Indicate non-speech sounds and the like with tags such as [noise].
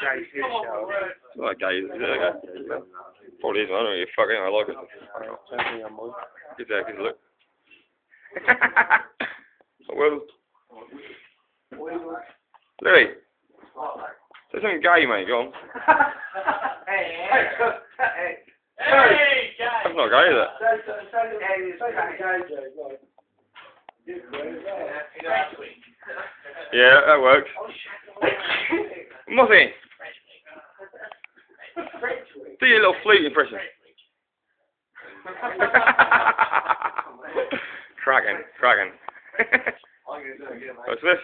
gay shit show. It's not gay, is it? Okay. Probably is, I don't know, you fucking, I like it. Something. Give that a good look. well, Louis, say something gay, mate, go on. Hey, hey, hey. Hey, guys! That's not gay, is it? Say, say gay joke, right? French week. Yeah, that works. Oh, Muffy, do your little flute impression. [laughs] cracking, cracking. What's this?